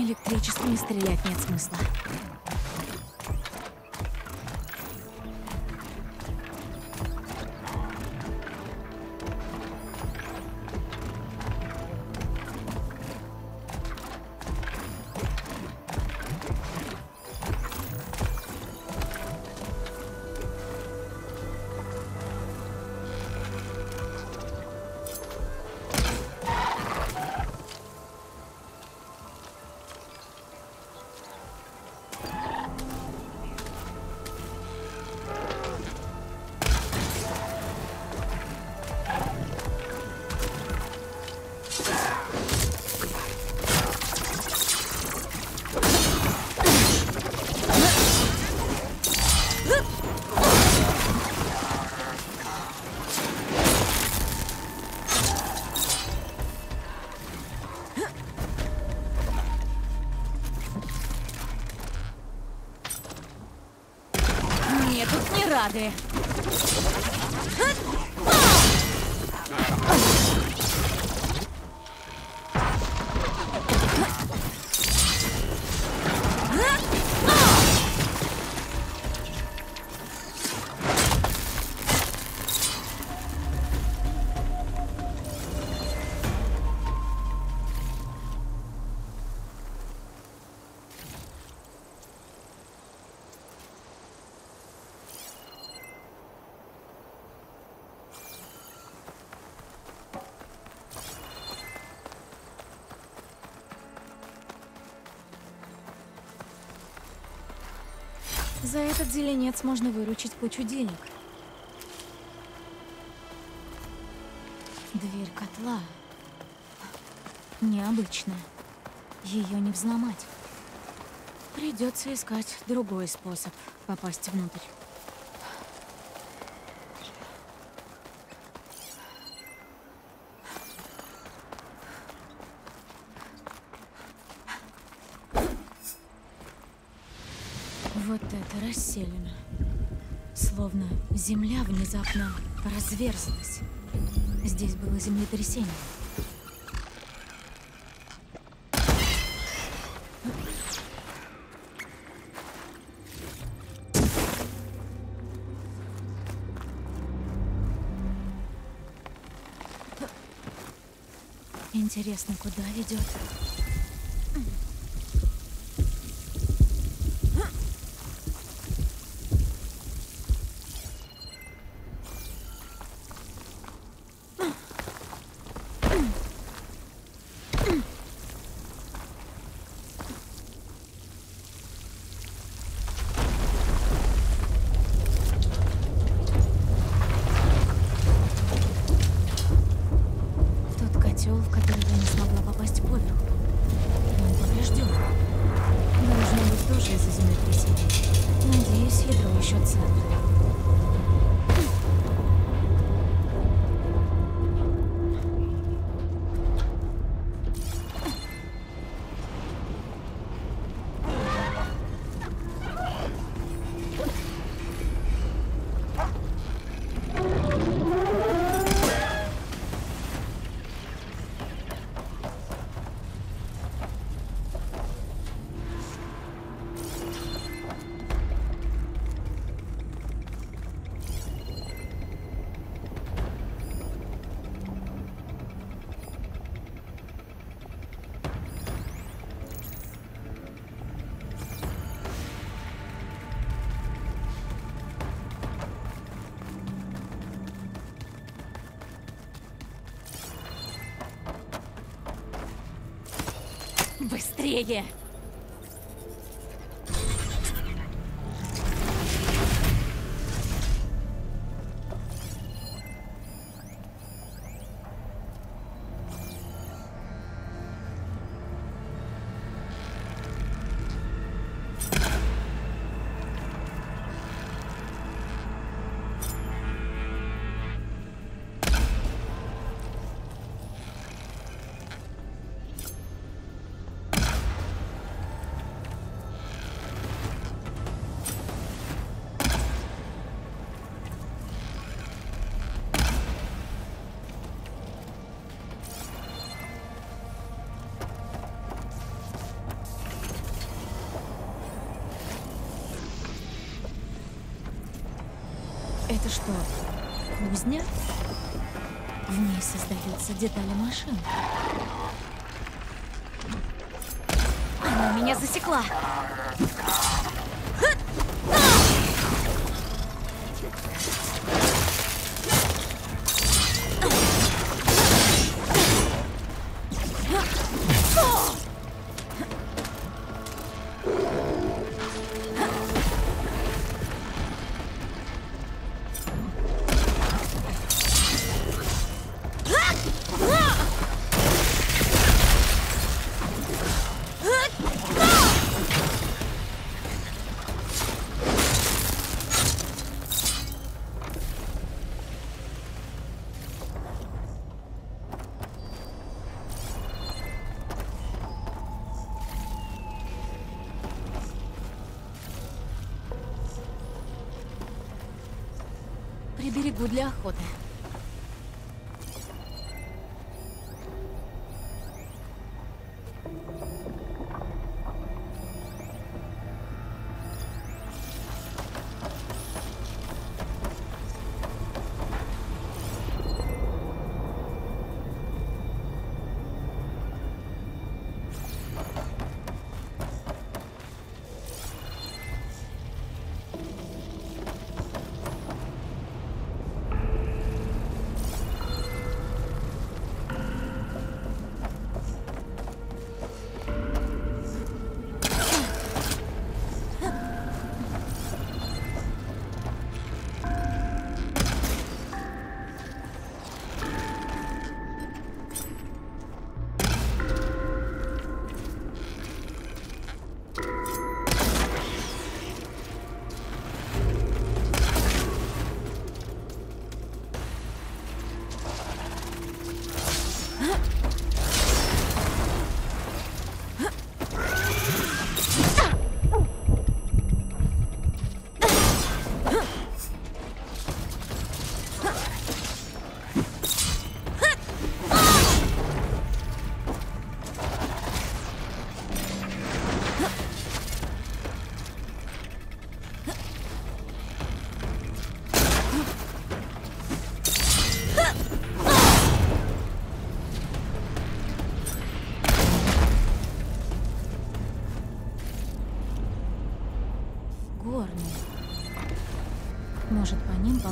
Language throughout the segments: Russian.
Электричеством стрелять нет смысла. Тут За этот зеленец можно выручить кучу денег. Дверь котла. Необычная. Ее не взломать. Придется искать другой способ попасть внутрь. Расселено. Словно земля внезапно разверзлась. Здесь было землетрясение. Интересно, куда ведет? 얘 기. Это что, кузня? В ней создаются детали машин. Она меня засекла. Для охоты.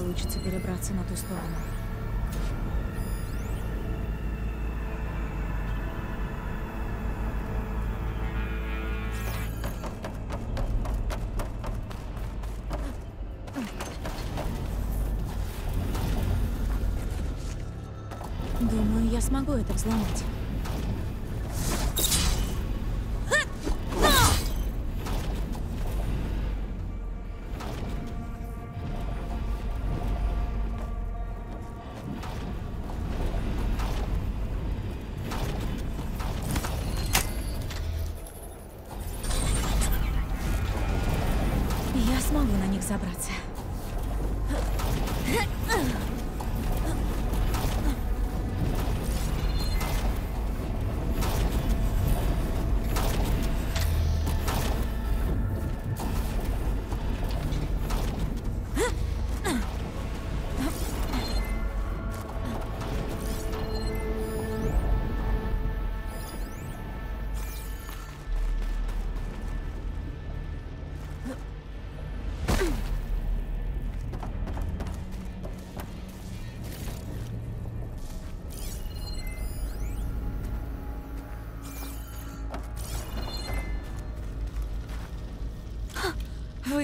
Получится перебраться на ту сторону. Думаю, я смогу это взломать.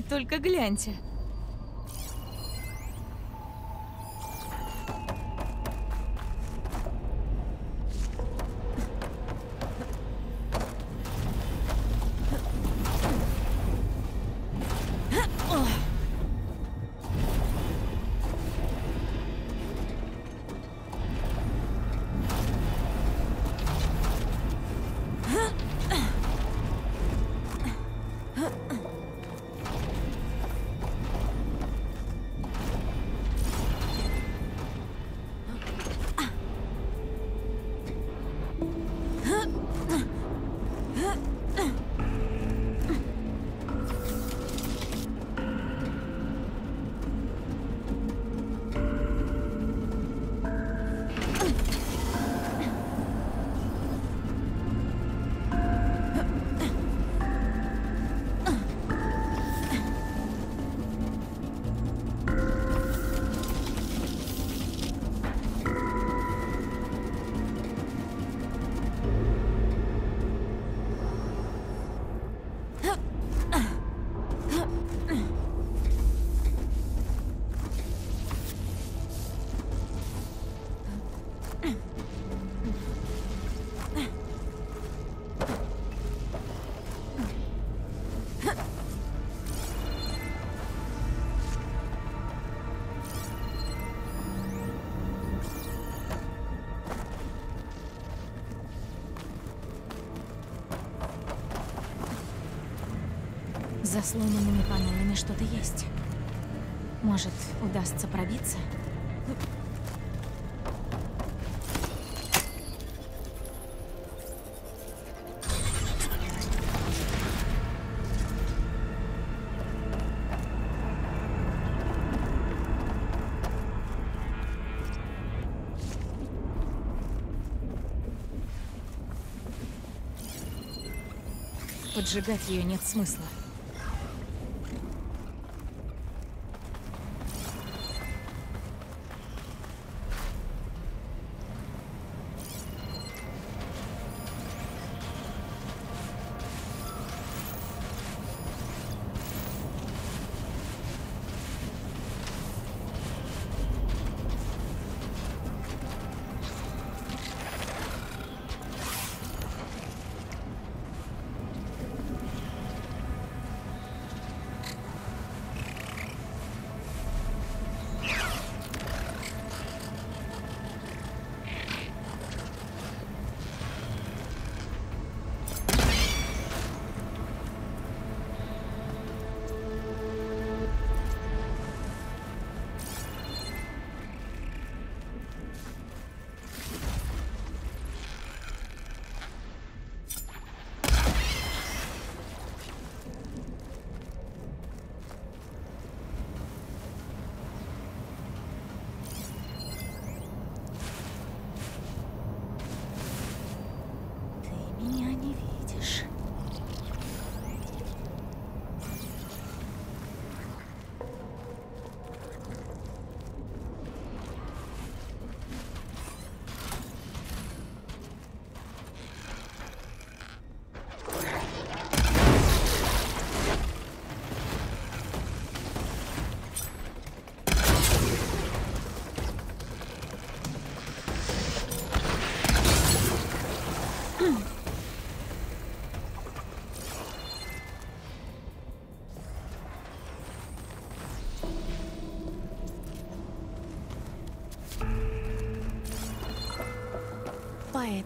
Только гляньте. За сломанными панелями что-то есть. Может, удастся пробиться? Поджигать ее нет смысла.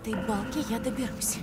Этой балке я доберусь.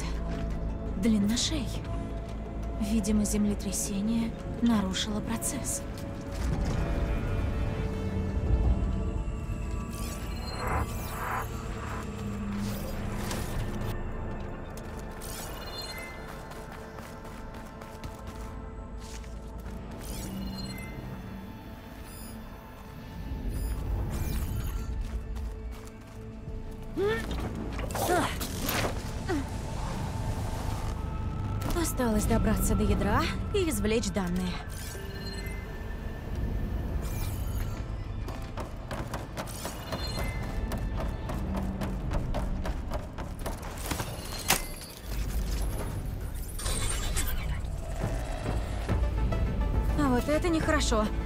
Создается. Длина шеи. Видимо, землетрясение нарушило процесс. добраться до ядра и извлечь данные. А вот это нехорошо. хорошо.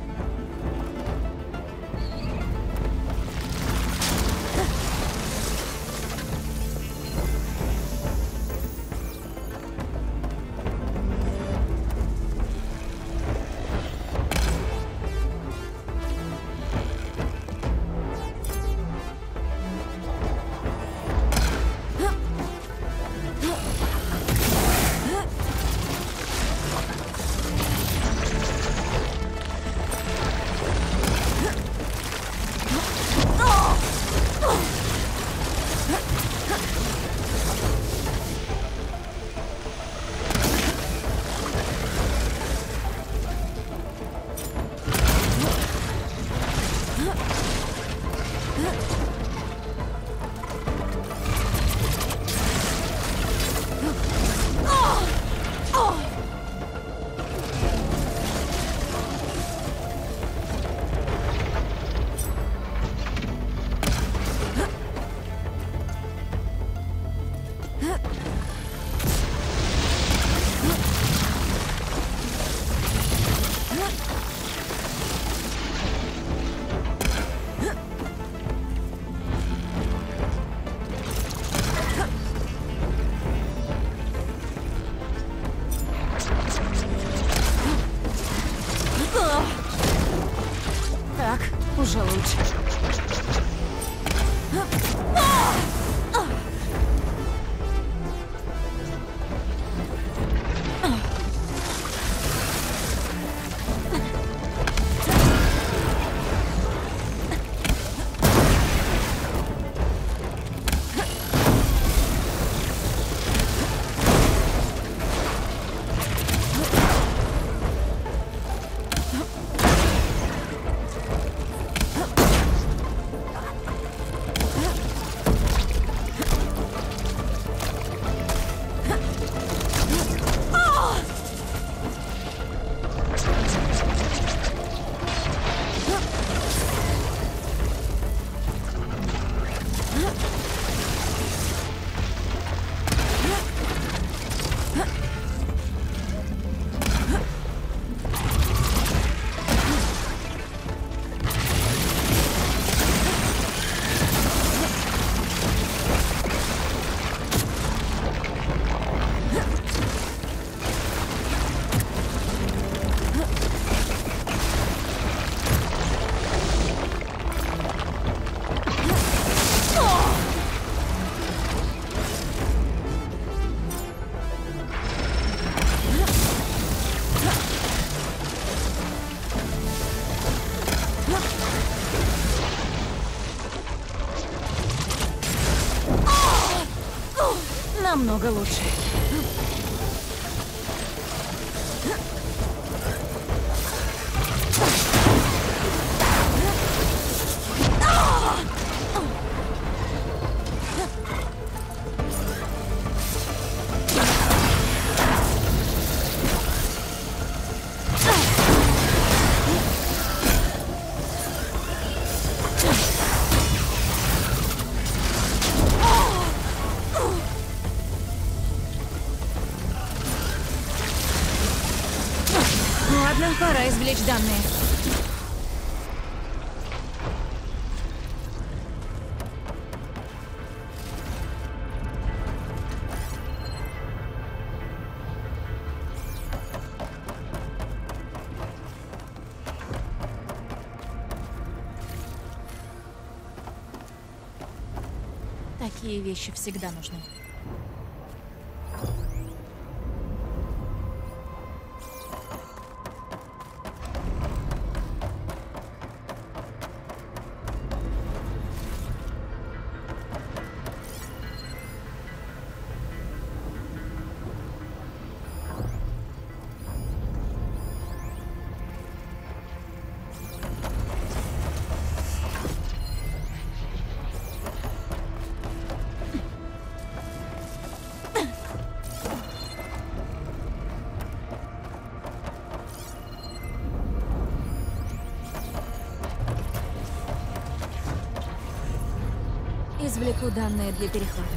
Намного лучше. Пора извлечь данные. Такие вещи всегда нужны. Вверху данные для перехвата.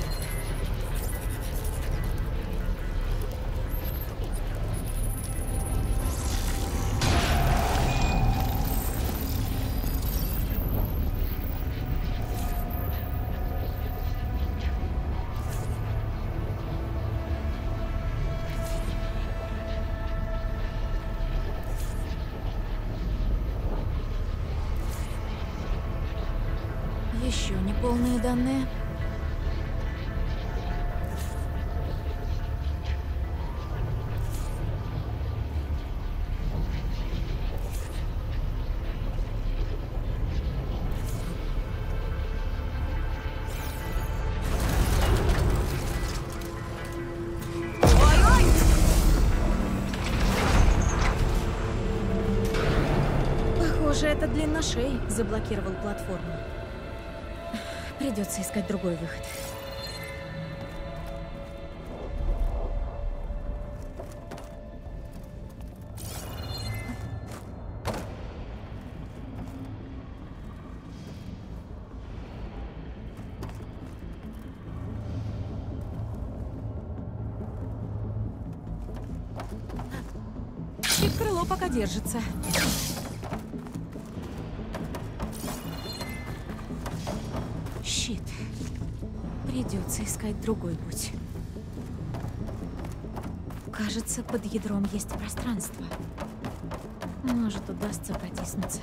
Еще неполные данные. Длинношей заблокировал платформу. Придется искать другой выход. Держится. Другой путь. Кажется, под ядром есть пространство. Может, удастся протиснуться.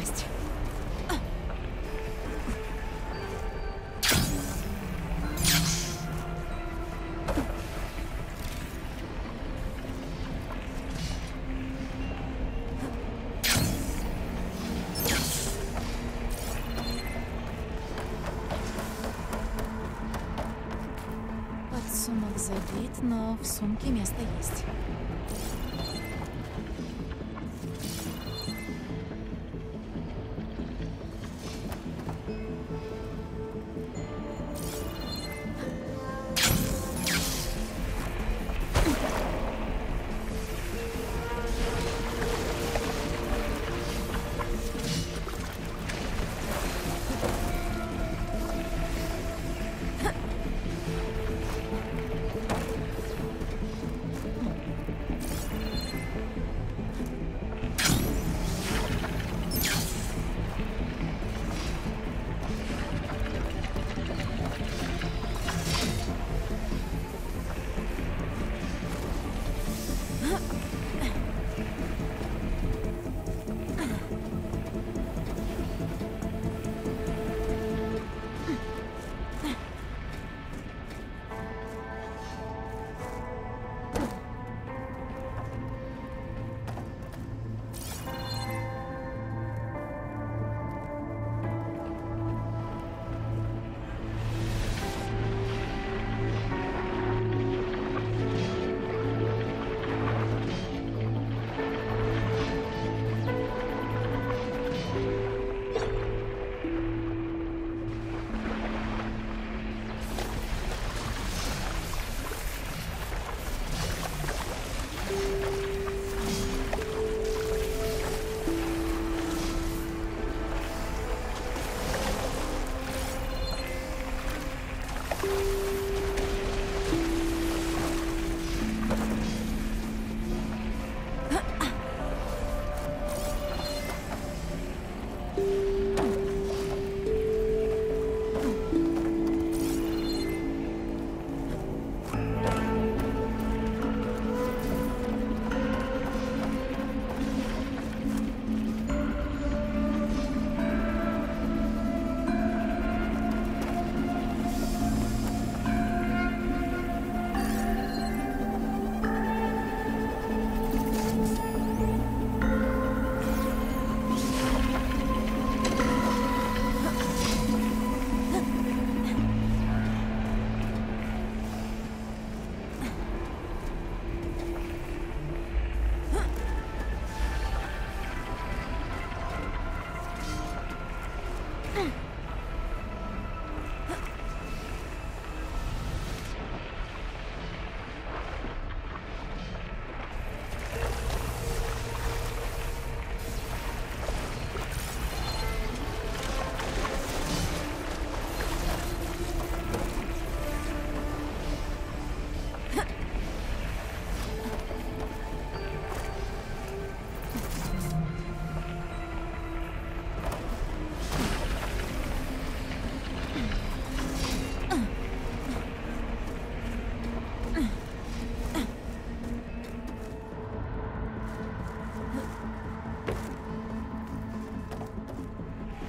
Упасть. Подсумок но в сумке место есть.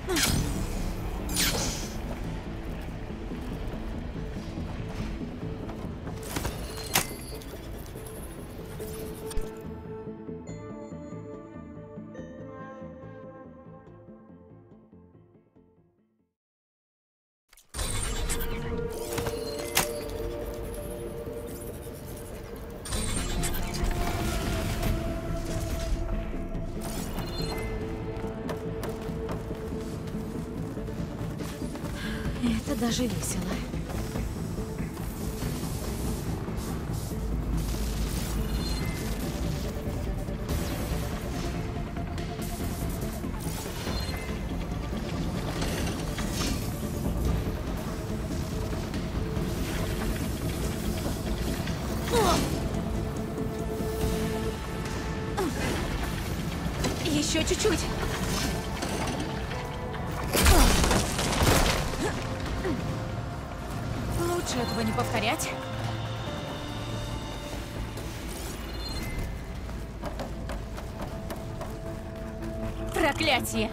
Это даже весело. Еще чуть-чуть. Проклятие!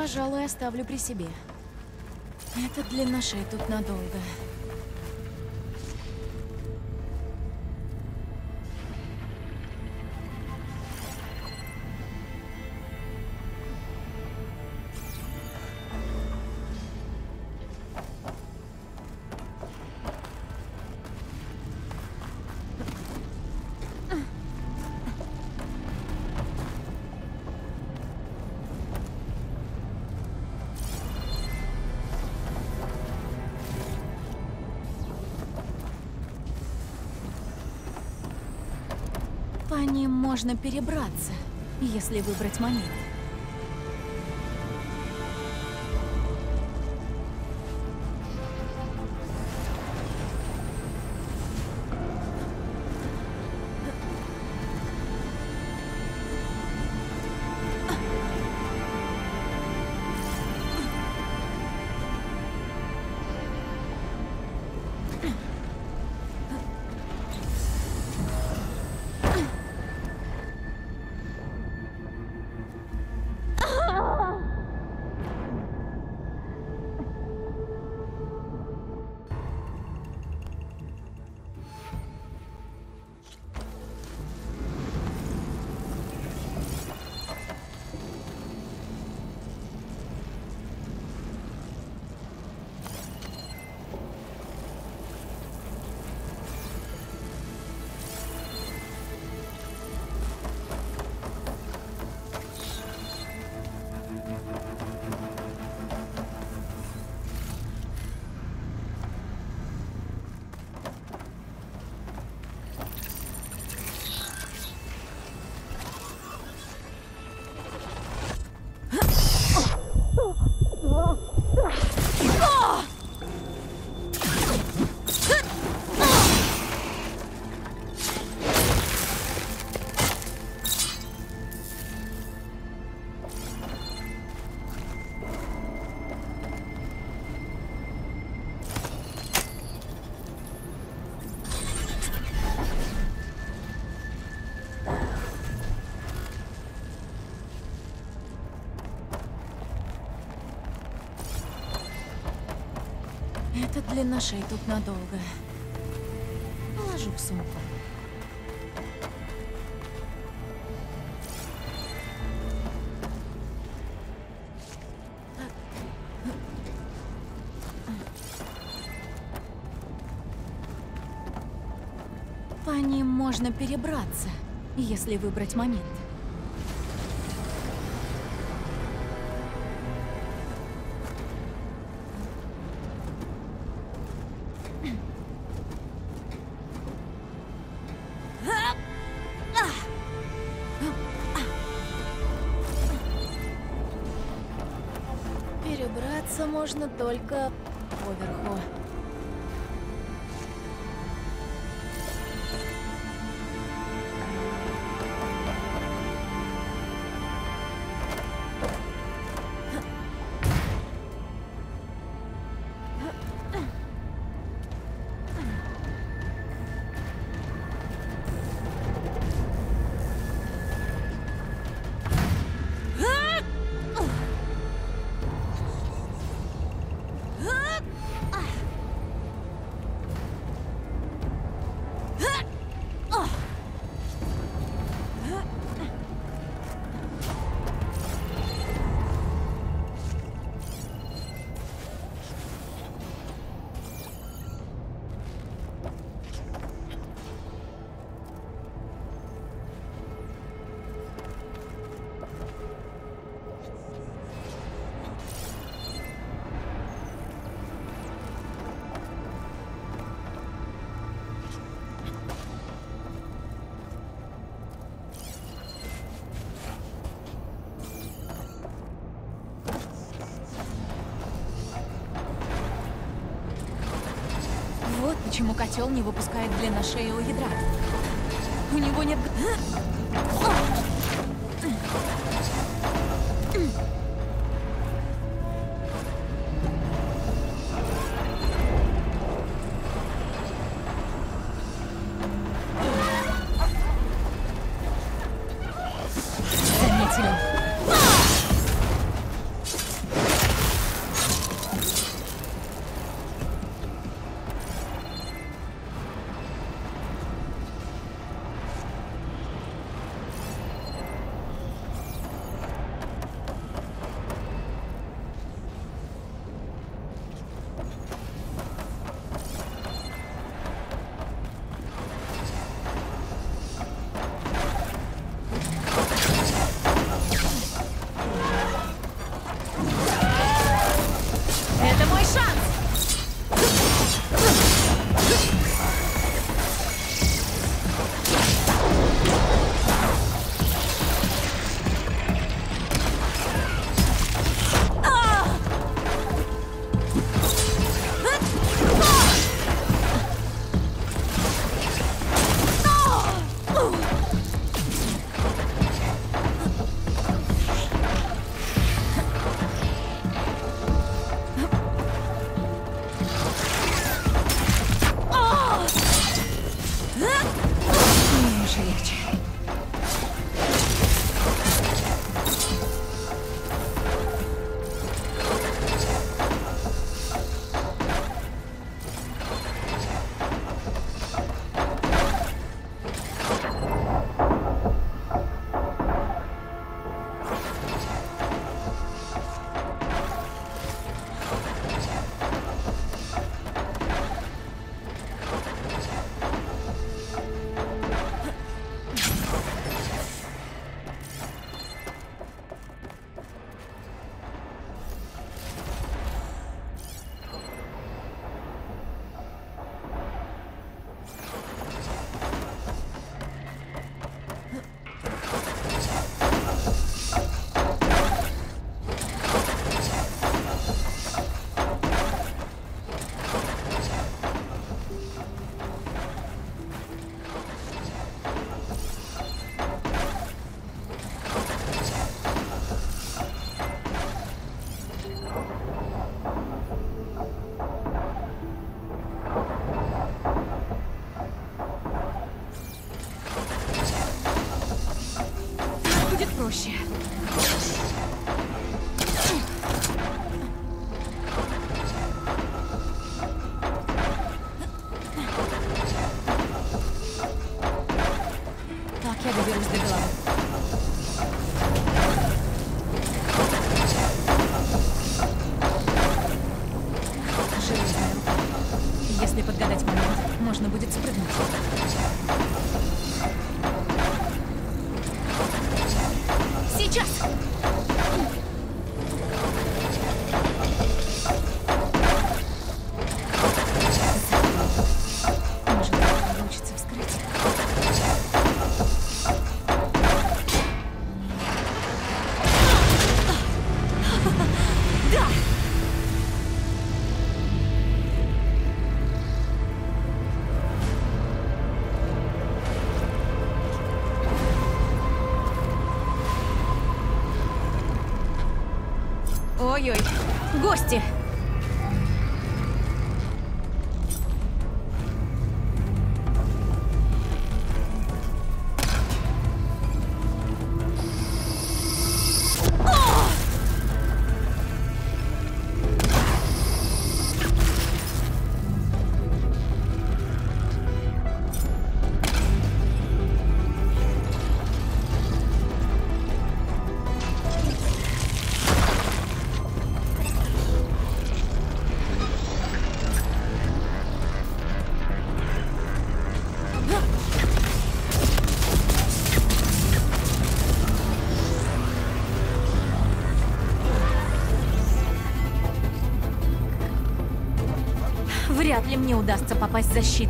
Пожалуй, оставлю при себе. Это для нашей тут надолго. Можно перебраться, если выбрать момент. длинношей тут надолго. Положу в сумку. По ним можно перебраться, если выбрать момент. Только почему котел не выпускает длинношеего ядра. У него нет... Ой-ой, гости! Мне удастся попасть за щит.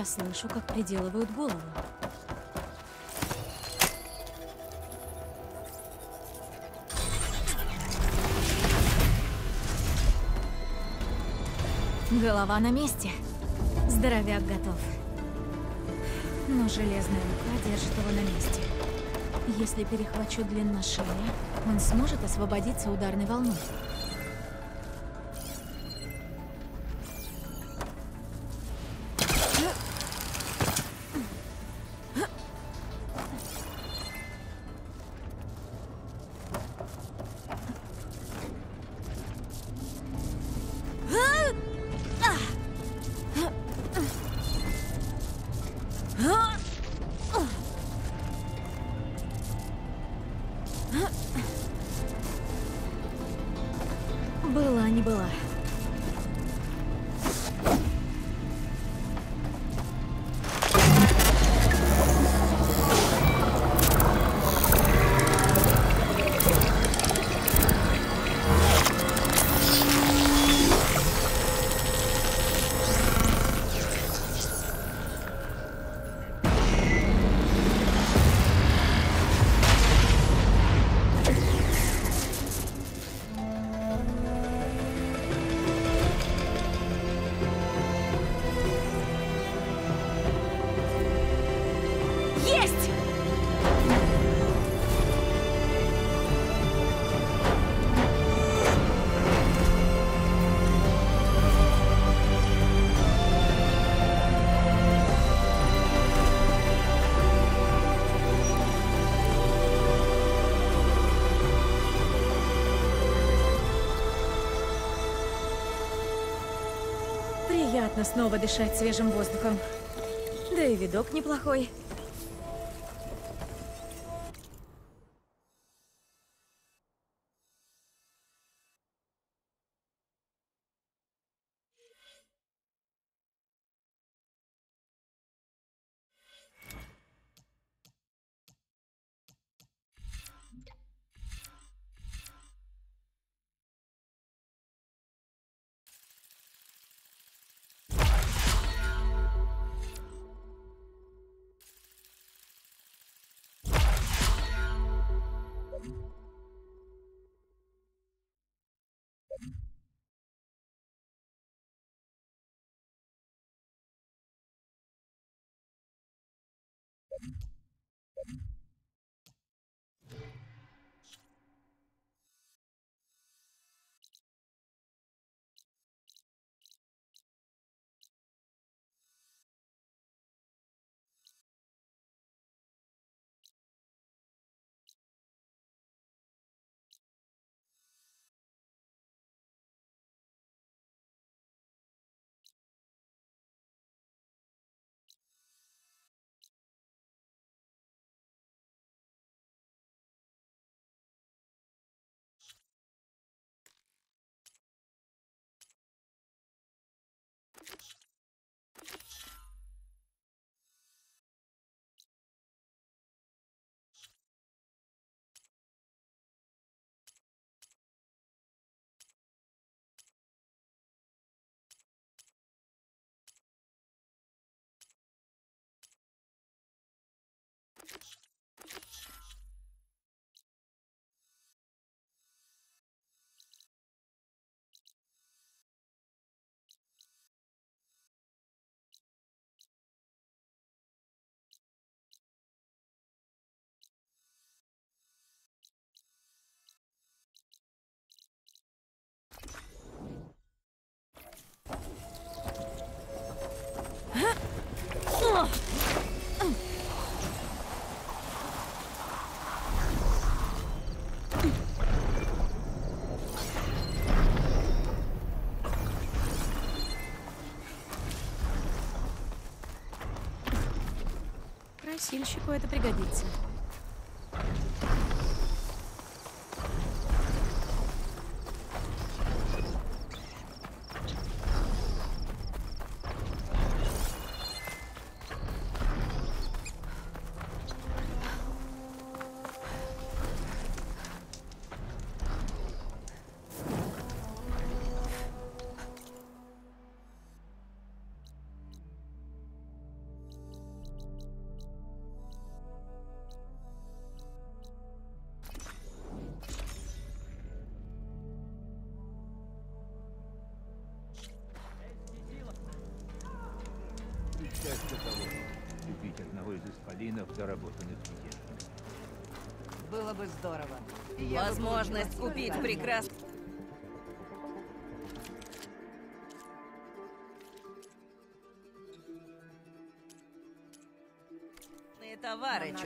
Я слышу, как приделывают голову. Голова на месте. Здоровяк готов. Но железная рука держит его на месте. Если перехвачу длинно шеи, он сможет освободиться ударной волной. Приятно снова дышать свежим воздухом. Да и видок неплохой. Красильщику это пригодится. Исполинов, доработанных недельно. Было бы здорово. Я бы Возможность купить столько. прекрасные товары Нам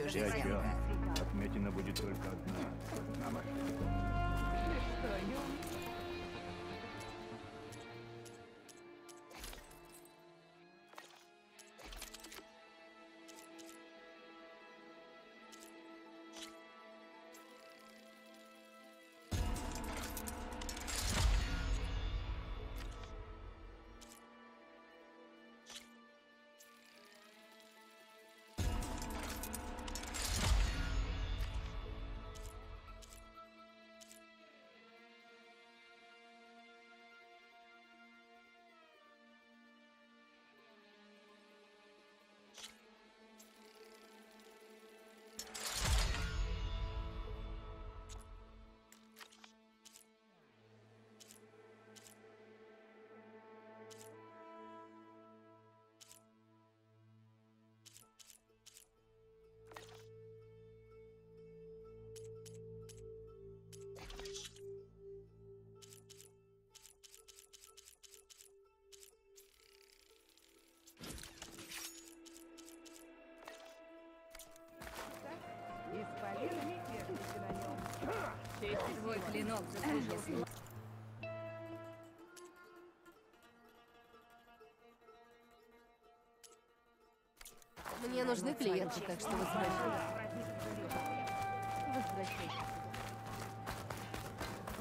Твой клинок заслужил. Мне нужны клиенты, так что. Возвращайтесь.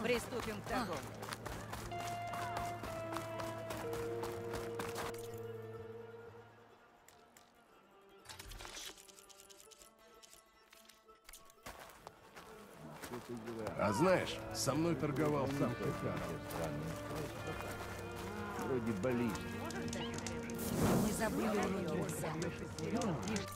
Приступим к торговле. А знаешь, со мной торговал сам. Вроде болезнь. Мы забыли уроки.